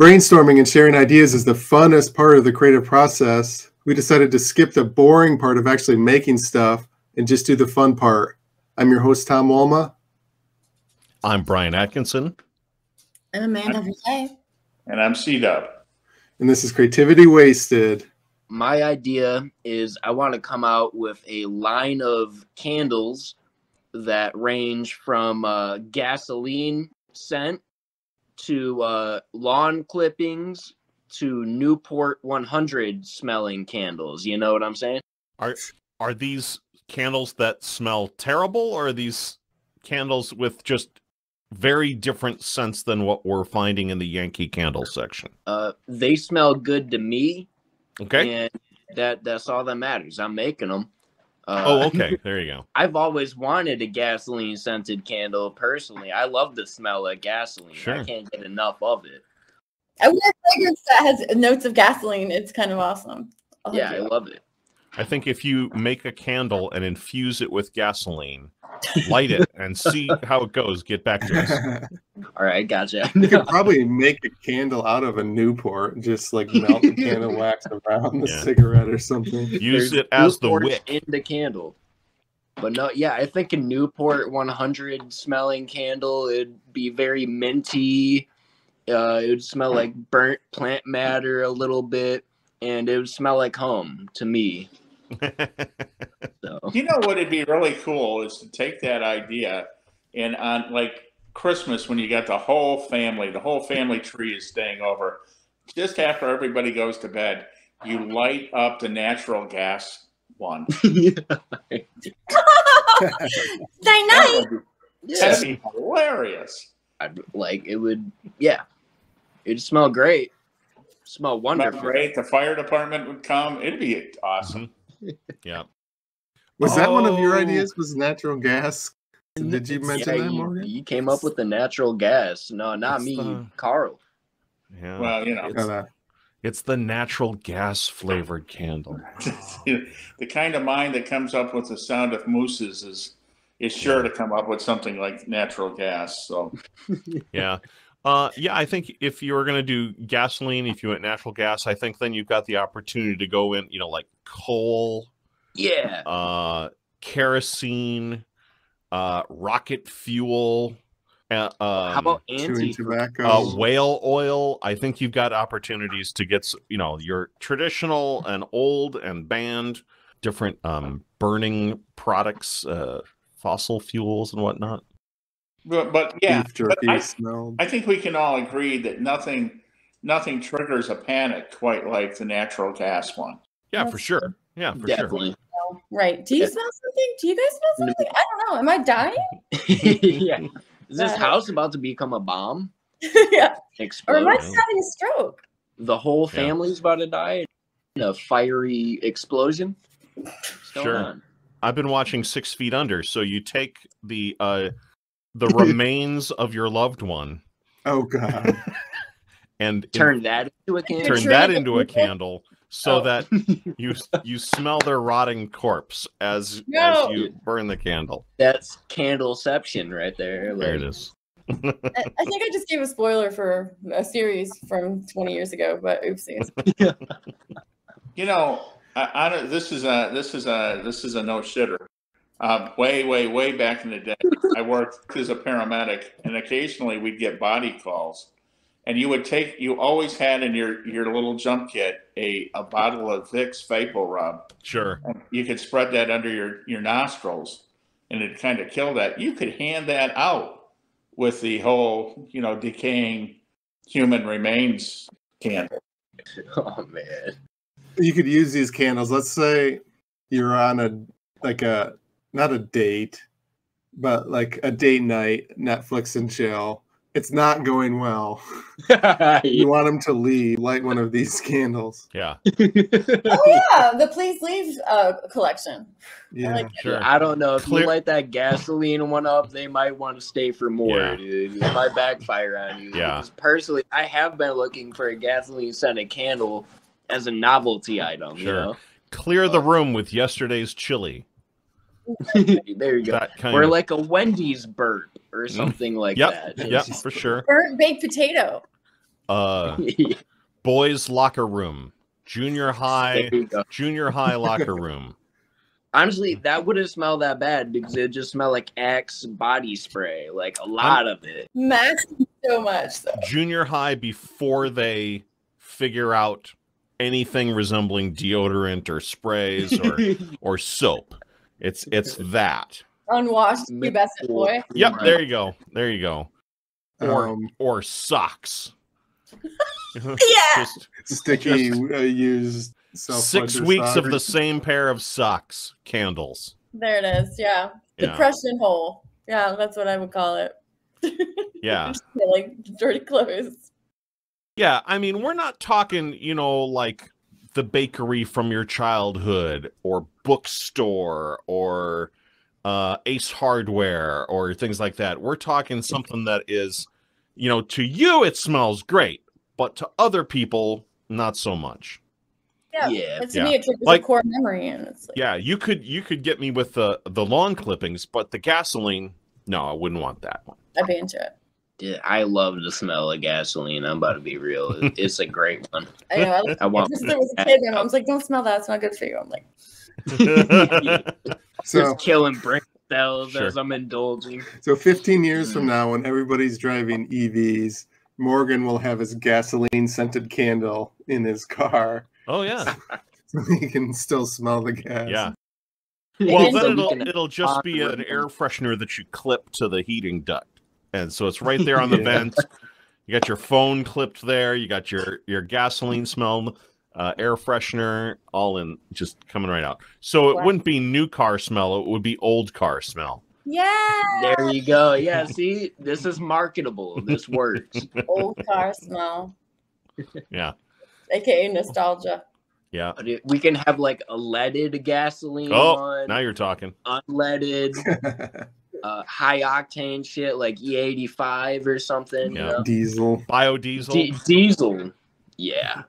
brainstorming and sharing ideas is the funnest part of the creative process, we decided to skip the boring part of actually making stuff and just do the fun part. I'm your host, Tom Walma. I'm Brian Atkinson. I'm Amanda Versailles. And I'm C Dub. And this is Creativity Wasted. My idea is I want to come out with a line of candles that range from uh, gasoline scent to uh, lawn clippings to Newport 100 smelling candles. You know what I'm saying? Are are these candles that smell terrible, or are these candles with just very different scents than what we're finding in the Yankee candle section? Uh, they smell good to me. Okay. And that that's all that matters. I'm making them. Uh, oh, okay. There you go. I've always wanted a gasoline scented candle personally. I love the smell of gasoline. Sure. I can't get enough of it. I wear fragrance that has notes of gasoline. It's kind of awesome. I'll yeah, I love it. I think if you make a candle and infuse it with gasoline, light it and see how it goes, get back to us. All right, gotcha. You could probably make a candle out of a Newport, just like melt the candle wax around the yeah. cigarette or something. Use There's it as Newport the wick in the candle. But no, yeah, I think a Newport 100 smelling candle, it'd be very minty. Uh, it would smell like burnt plant matter a little bit, and it would smell like home to me. so. You know what would be really cool is to take that idea and on like Christmas when you got the whole family, the whole family tree is staying over. Just after everybody goes to bed, you light up the natural gas one. night night. That'd be hilarious. I'd like it would yeah. It'd smell great. Smell wonderful. Smell great. The fire department would come. It'd be awesome. Mm-hmm. yeah. Was oh. that one of your oh. ideas? Was natural gas? Did you mention yeah, that, Morgan? You, you, came up with the natural gas. No, not it's me, the... Carl. Yeah. Well, you know. It's, it's the natural gas flavored candle. the kind of mind that comes up with the sound of mooses is is sure yeah. to come up with something like natural gas. So yeah. Uh, yeah, I think if you were going to do gasoline, if you went natural gas, I think then you've got the opportunity to go in, you know, like coal, yeah, uh, kerosene, uh, rocket fuel. Uh, um, How about anti tobacco? Uh, whale oil. I think you've got opportunities to get, you know, your traditional and old and banned different um, burning products, uh, fossil fuels and whatnot. But, but yeah, but I, I, think we can all agree that nothing nothing triggers a panic quite like the natural gas one. Yeah, That's for sure. Yeah, for Definitely. sure. Right. Do you yeah. smell something? Do you guys smell something? I don't know. Am I dying? yeah. Is this house about to become a bomb? yeah. Explode? Or am I just having a stroke? The whole family's yeah. about to die in a fiery explosion. sure. On? I've been watching Six Feet Under. So you take the uh the remains of your loved one. Oh God. and turn in, that into a candle. Turn that into a candle so oh. that you you smell their rotting corpse as no. as you burn the candle. That's candleception right there. Like, there it is. I, I think I just gave a spoiler for a series from 20 years ago, but oopsies. you know, I, I, this is a this is a this is a no shitter. Uh, way, way, way back in the day, I worked as a paramedic, and occasionally we'd get body calls. And you would take, you always had in your, your little jump kit a, a bottle of Vicks VapoRub. Sure. And you could spread that under your, your nostrils and it kind of kill that. You could hand that out with the whole, you know, decaying human remains candle. Oh, man. You could use these candles. Let's say you're on a, like a, not a date, but like a date night, Netflix and chill. It's not going well. you want them to leave, light one of these candles. Yeah. oh yeah, the Please Leave uh, collection. Yeah, I like sure. I don't know if Clear- you light that gasoline one up, they might want to stay for more. Yeah. Dude. It might backfire on you. Yeah. Because personally, I have been looking for a gasoline scented candle as a novelty item. Sure. You know? Clear the room with yesterday's chili. There you go. Or of... like a Wendy's burnt or mm. something like yep. that. Yeah, for sure. Burnt baked potato. uh boys locker room, junior high, junior high locker room. Honestly, that wouldn't smell that bad because it just smelled like Axe body spray, like a lot of it. Max so much though. Junior high before they figure out anything resembling deodorant or sprays or or soap. It's it's that. Unwashed pubescent boy. Yep, there you go. There you go. Or Um, or socks. Yeah. Just sticky uh, used self six weeks of the same pair of socks candles. There it is. Yeah. Yeah. Depression hole. Yeah, that's what I would call it. Yeah. like dirty clothes. Yeah, I mean, we're not talking, you know, like the bakery from your childhood or bookstore or uh, Ace Hardware or things like that. We're talking something that is, you know, to you it smells great, but to other people, not so much. Yeah. Yeah. But to Yeah. me, it triggers Like- a core memory, and it's like, Yeah, you could you could get me with the the lawn clippings, but the gasoline, no, I wouldn't want that one. I'd be into it. Yeah, I love the smell of gasoline. I'm about to be real. It's a great one. I know. I, like, I want just there was a kid, and I was like, "Don't smell that. It's not good for you." I'm like, So, Just killing brain cells Sure. as I'm indulging. so 15 years from mm-hmm. now, when everybody's driving EVs, Morgan will have his gasoline scented candle in his car, oh yeah, so he can still smell the gas. yeah. Well, then it'll it'll just be an air freshener that you clip to the heating duct, and so it's right there on the Yeah. vent. You got your phone clipped there. You got your your gasoline smell, uh, air freshener, all in just coming right out. So it Wow. wouldn't be new car smell; it would be old car smell. "Yeah, There you go. Yeah, see, this is marketable. This works. old car smell." Yeah, AKA nostalgia. yeah. But it- We can have like a leaded gasoline Oh, one, now you're talking. unleaded, uh, high octane shit like E85 or something. Yeah. You know? Diesel. Biodiesel. D- diesel. Yeah.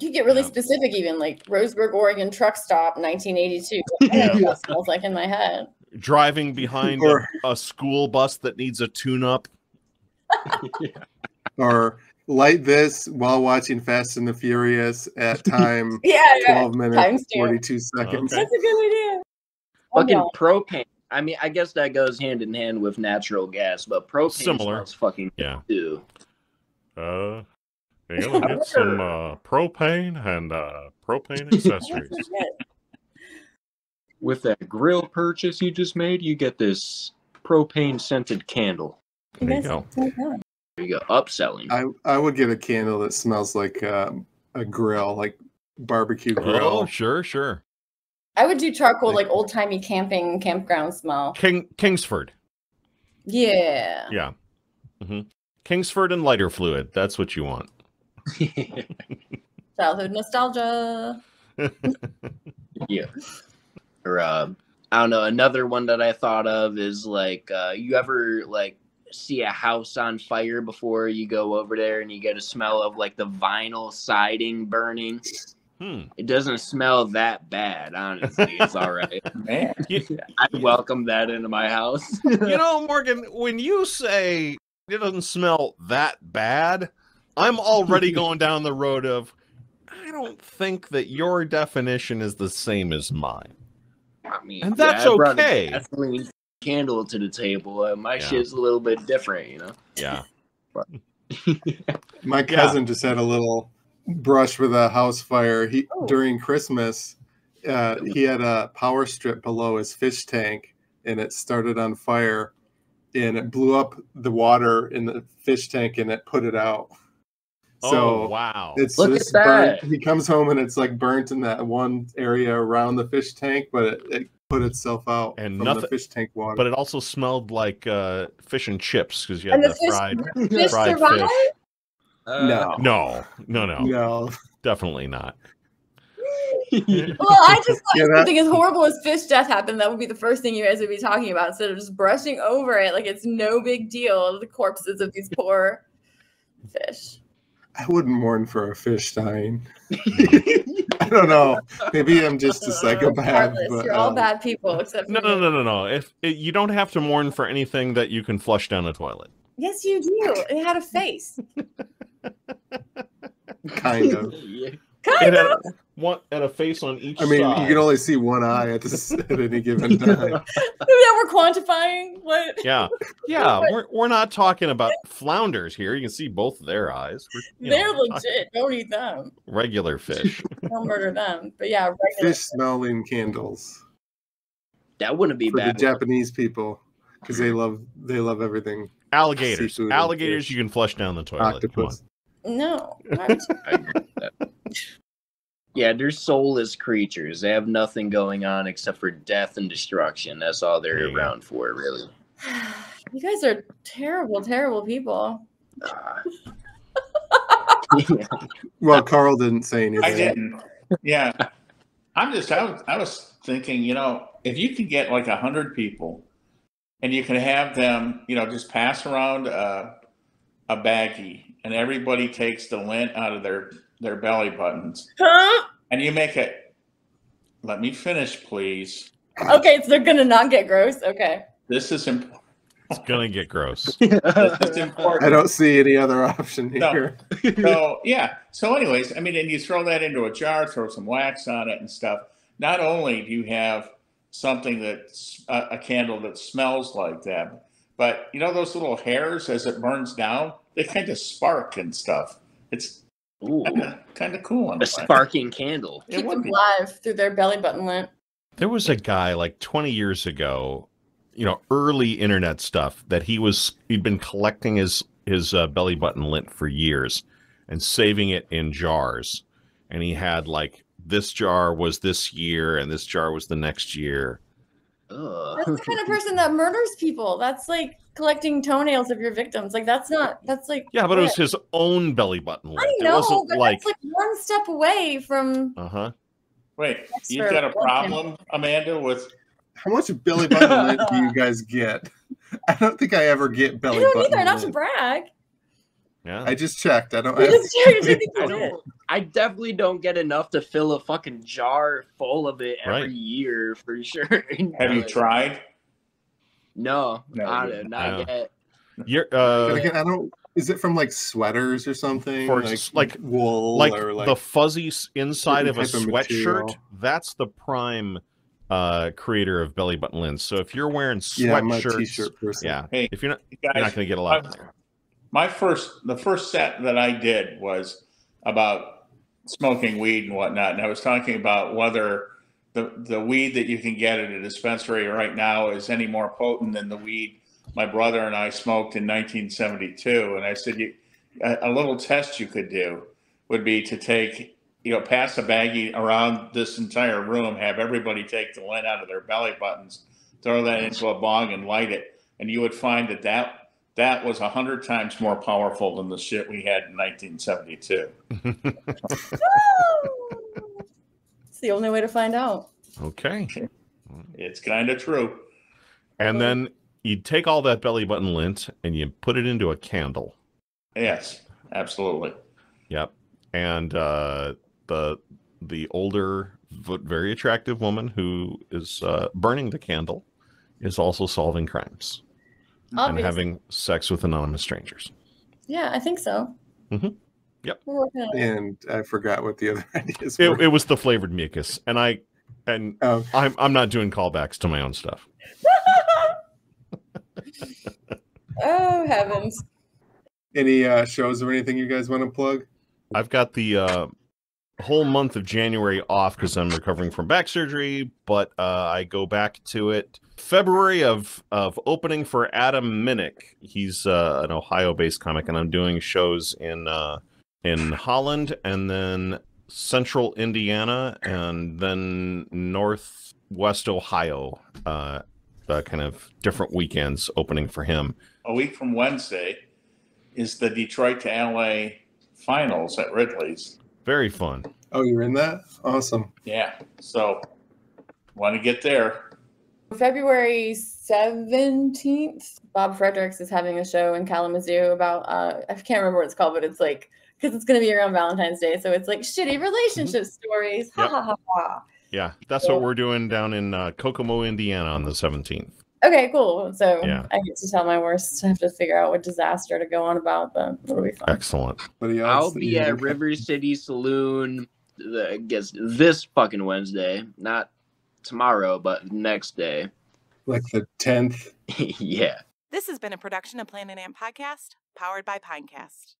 You get really Yeah. specific, even like Roseburg, Oregon truck stop, 1982. I know what that smells like in my head. driving behind Or- a, a school bus that needs a tune-up. Or light this while watching Fast and the Furious at time Yeah, yeah. 12 minutes, Timestamp. 42 seconds. Okay. That's a good idea. Fucking propane. I mean, I guess that goes hand in hand with natural gas, but propane Similar. smells fucking Yeah. too. Uh, you gonna get some uh, propane and uh, propane accessories. With that grill purchase you just made, you get this propane scented candle. You There you guys go. are. There you go. Upselling. I, I would get a candle that smells like um, a grill, like barbecue grill. Oh, sure, sure. I would do charcoal, like old timey camping campground smell. King Kingsford. Yeah. Yeah. hmm Kingsford and lighter fluid. That's what you want. Childhood nostalgia. yeah. Or uh, I don't know. Another one that I thought of is like, uh, you ever like see a house on fire before you go over there and you get a smell of like the vinyl siding burning? Hmm. It doesn't smell that bad, honestly. It's all right. Man, I welcome that into my house. You know, Morgan, when you say it doesn't smell that bad, I'm already going down the road of I don't think that your definition is the same as mine. I mean, And that's I brought a okay. gasoline candle to the table. Uh, my Yeah. shit's a little bit different, you know. Yeah. My cousin just had a little brush with a house fire. He Oh. during Christmas, uh, he had a power strip below his fish tank, and it started on fire, and it blew up the water in the fish tank, and it put it out. So oh wow. it's Look at just burnt. that. He comes home and it's like burnt in that one area around the fish tank, but it, it put itself out And from nothing- the fish tank water. but it also smelled like uh, fish and chips because you had And the the fish- fried. Fish Fried survive? fish. Uh, no, No, no, no, no. definitely not. Well, I just thought Yeah, that- something as horrible as fish death happened. That would be the first thing you guys would be talking about instead of just brushing over it like it's no big deal. The corpses of these poor fish. I wouldn't mourn for a fish dying. I don't know. Maybe I'm just a psychopath. Regardless, But, you're all um, bad people except for No, no, no, no, no. If it, you don't have to mourn for anything that you can flush down a toilet. Yes, you do. It had a face. Kind of. Kind It had of. one and a face on each I mean, side. you can only see one eye at this at any given time. Yeah, we're quantifying what. Yeah, yeah. We're we're not talking about flounders here. You can see both their eyes. We're, know, They're legit. Don't eat them. Regular fish. Don't murder them. But yeah, regular. Fish smelling candles That wouldn't be for the. Japanese people because they love they love everything Alligators. Seafood Alligators you can flush down the toilet. Octopus. No. why would you- I agree with that. Yeah, they're soulless creatures. They have nothing going on except for death and destruction. That's all they're you go. around for, really. You guys are terrible, terrible people. Ah. Well, Carl didn't say anything. I didn't. Yeah. I'm just, I was, I was thinking, you know, if you can get like a hundred people and you can have them, you know, just pass around a, a baggie and everybody takes the lint out of their, their belly buttons Huh? and you make it, let me finish, please. Okay, so they're gonna not get gross. Okay. This is important. It's gonna get gross. This is important. I don't see any other option No. here. so yeah. So, anyways, I mean, and you throw that into a jar, throw some wax on it and stuff. Not only do you have something that's a, a candle that smells like that, but you know those little hairs as it burns down, they kind of spark and stuff. It's Ooh, kind of cool. A a way. sparking candle. It Keep would them be. alive through their belly button lint. There was a guy like 20 years ago, you know, early internet stuff that he was he'd been collecting his his uh, belly button lint for years and saving it in jars. And he had like this jar was this year and this jar was the next year. Ugh. That's the kind of person that murders people. That's like collecting toenails of your victims. Like that's not. That's like. Yeah, but it was his own belly button lint. I it know, wasn't but like that's like one step away from. uh-huh. Wait, you've got a one problem, Amanda, with How much belly button lint do you guys get? I don't think I ever get I belly don't button either. Not to brag. Yeah. I just checked. I don't. I I, just checked. I think I you did. don't. I definitely don't get enough to fill a fucking jar full of it every Right. year for sure. have you tried? No, No, not, you- not no. yet. You're uh again, I don't. Is it from like sweaters or something? For s- like- wool like, or like the fuzzy inside of a certain type of sweatshirt that's the prime uh creator of belly button lint so if you're wearing yeah, I'm a sweatshirts t-shirt person. yeah Hey, if you're not You you're not going to get a lot I've- my first the first set that I did was about smoking weed and whatnot, and I was talking about whether the the weed that you can get at a dispensary right now is any more potent than the weed my brother and I smoked in 1972. And I said, a, a little test you could do would be to take, you know, pass a baggie around this entire room, have everybody take the lint out of their belly buttons, throw that into a bong and light it, and you would find that that that was a hundred times more powerful than the shit we had in 1972. It's the only way to find out. okay It's kind of true. and then you take all that belly button lint and you put it into a candle Yes, absolutely. yep and uh the the older but very attractive woman who is uh burning the candle is also solving crimes and Obviously. having sex with anonymous strangers Yeah, I think so. Mhm. Yep. We're working on it. And I forgot what the other ideas it, were. it was the flavored mucus and i and Oh, i'm i'm not doing callbacks to my own stuff oh heavens! any uh, shows or anything you guys want to plug? I've got the uh, whole month of January off because I'm recovering from back surgery, but uh, I go back to it February of of opening for Adam Minnick. He's uh, an Ohio-based comic, and I'm doing shows in uh, in Holland and then Central Indiana and then Northwest Ohio. Uh, uh, kind of different weekends opening for him. A week from Wednesday is the Detroit to LA finals at Ridley's. Very fun. Oh, you're in that? Awesome. Yeah, so want to get there. February 17th, Bob Fredericks is having a show in Kalamazoo about, uh, I can't remember what it's called, but it's like, because it's going to be around Valentine's Day. So it's like shitty mm-hmm. relationship mm-hmm. stories. Ha Ha ha ha. Yeah, that's what we're doing down in uh, Kokomo, Indiana on the 17th. Okay, cool. So yeah. I get to tell my worst. I have to figure out what disaster to go on about, but it'll be fun. Excellent. I'll be at River City Saloon uh, I guess this fucking Wednesday, not tomorrow, but next day. Like the 10th? yeah. This has been a production of Planet Ant Podcast, powered by Pinecast.